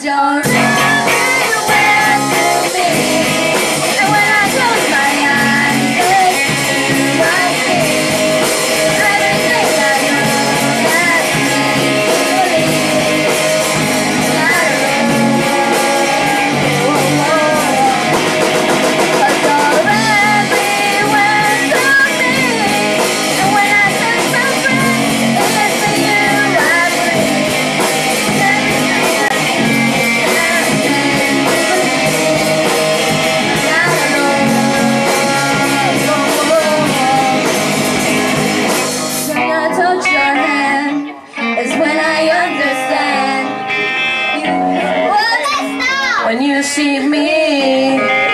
家 see me